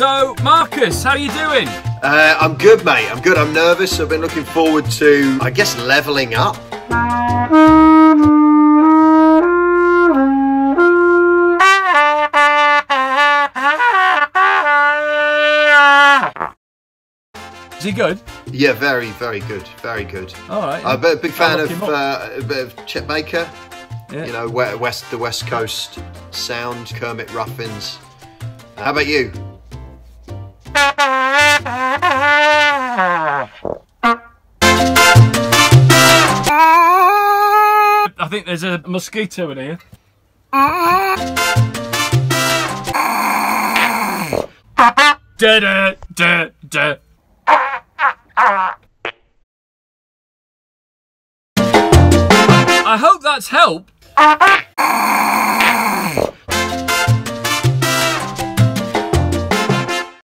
So, Marcus, how are you doing? Uh, I'm good, mate. I'm good. I'm nervous. I've been looking forward to, I guess, leveling up. Is he good? Yeah, very, very good. Very good. All right. I'm a big fan of, uh, a bit of Chet Baker. Yeah. You know, west the West Coast sound, Kermit Ruffins. How about you? I think there's a mosquito in here. Da da da da. I hope that's helped.